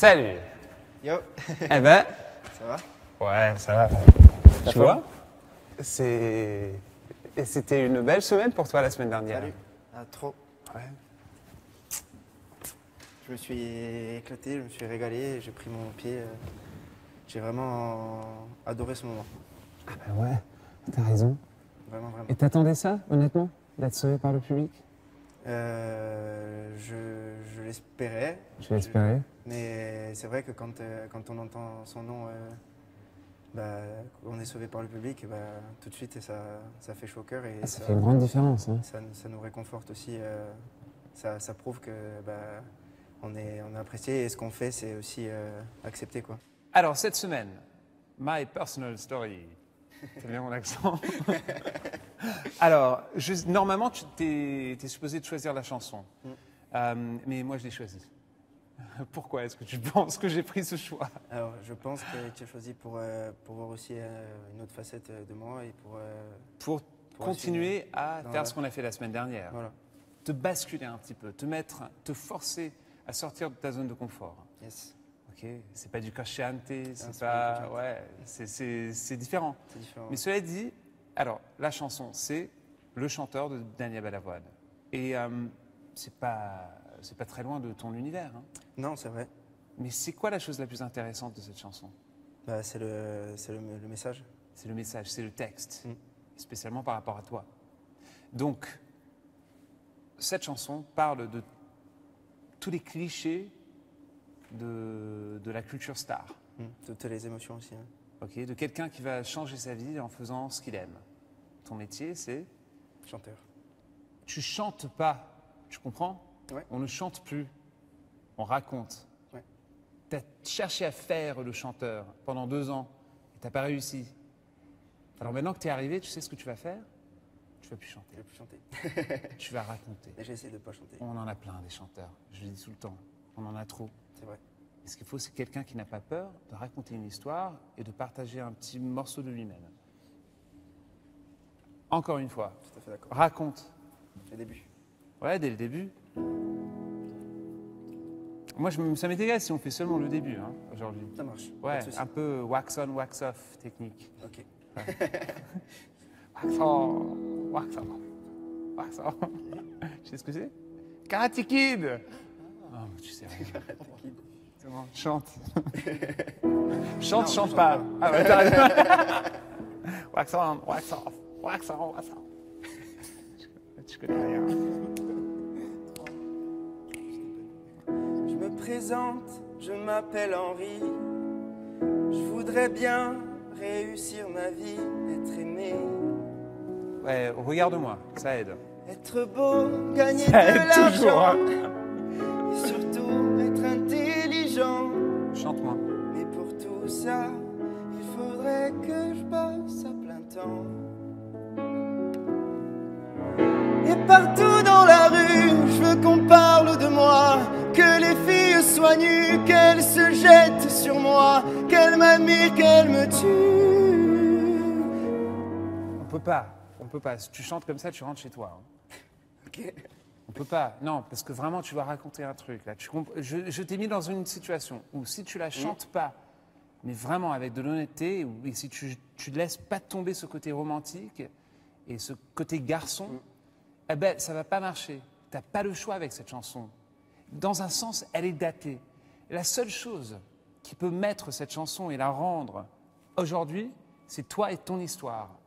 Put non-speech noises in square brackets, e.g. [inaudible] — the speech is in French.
Salut Yo, Eh ben, ça va? Ouais, ça va. Tu vois? C'est... Et c'était une belle semaine pour toi la semaine dernière. Salut. Ah, trop. Ouais. Je me suis éclaté, je me suis régalé, j'ai pris mon pied. euh, J'ai vraiment adoré ce moment. Ah bah ouais, t'as raison. Vraiment, vraiment. Et t'attendais ça, honnêtement D'être sauvé par le public? Euh, je l'espérais. L'espérais. Mais c'est vrai que quand, euh, quand on entend son nom, euh, bah, on est sauvé par le public, bah, tout de suite ça, ça fait chaud au cœur et Ah, ça fait une grande différence. Hein. ça, ça nous réconforte aussi. euh, ça, ça prouve que bah, on, est, on est apprécié et ce qu'on fait, c'est aussi euh, accepté. Quoi. Alors, cette semaine, my personal story. [laughs] T'as bien mon accent Alors, je- normalement, tu t'es supposé de choisir la chanson. Mm. Euh, mais moi, je l'ai choisie. [laughs] Pourquoi est-ce que tu penses que j'ai pris ce choix? Alors, je pense que tu as choisi pour, euh, pour voir aussi euh, une autre facette de moi et pour. Pour, Pour continuer à faire la- ce qu'on a fait la semaine dernière. voilà. Te basculer un petit peu, te mettre, te forcer à sortir de ta zone de confort. Yes, Ok, c'est pas du cacciante, c'est pas, ouais, c'est- différent. c'est différent. Mais cela dit, alors la chanson, c'est le chanteur de Daniel Balavoine, et c'est pas, c'est pas très loin de ton univers. hein. Non, c'est vrai. Mais c'est quoi la chose la plus intéressante de cette chanson? Bah, c'est le, le, le message. C'est le message, c'est le texte, Mm. spécialement par rapport à toi. Donc, cette chanson parle de tous les clichés de, de la culture star. Mm. Toutes les émotions aussi. hein. ok, de quelqu'un qui va changer sa vie en faisant ce qu'il aime. Ton métier, c'est? Chanteur. tu chantes pas, tu comprends Ouais. On ne chante plus, on raconte. Ouais. Tu as cherché à faire le chanteur pendant deux ans et tu n'as pas réussi. Alors maintenant que tu es arrivé, tu sais ce que tu vas faire? Tu vas plus Je chanter, vais plus chanter. [laughs] tu vas raconter. Et j'essaie de pas chanter. On en a plein des chanteurs, je le dis tout le temps, on en a trop. C'est vrai. Et ce qu'il faut, c'est quelqu'un qui n'a pas peur de raconter une histoire et de partager un petit morceau de lui-même. Encore une fois, Tout à fait raconte. Le début. Ouais, dès le début. Moi, je, ça m'est égal si on fait seulement le début hein, aujourd'hui. Ça marche. Ouais, un peu wax on, wax off technique. Ok. [laughs] Wax on, wax off, wax off. [laughs] tu sais ce que c'est? Karate Kid Oh, mais tu sais rien. C'est bon, chante. [laughs] chante, Non, chante pas. Ah ouais, t'as raison. wax on, wax off, wax on, wax off. Tu connais rien. Présente, je m'appelle Henri. Je voudrais bien réussir ma vie, être aimé, Ouais, regarde-moi, ça aide. être beau, gagner Ça de l'argent. hein. Et surtout être intelligent. Chante-moi. Mais pour tout ça, il faudrait que je bosse à plein temps. Et partout dans la me. On peut pas, on peut pas. Si tu chantes comme ça, tu rentres chez toi. hein. Ok. On peut pas. Non, parce que vraiment, tu vas raconter un truc. Là. Tu je je t'ai mis dans une situation où si tu la chantes pas, mais vraiment avec de l'honnêteté, ou- et si tu ne laisses pas tomber ce côté romantique et ce côté garçon, eh ben, ça va pas marcher. Tu n'as pas le choix avec cette chanson. Dans un sens, elle est datée. La seule chose qui peut mettre cette chanson et la rendre aujourd'hui, c'est toi et ton histoire.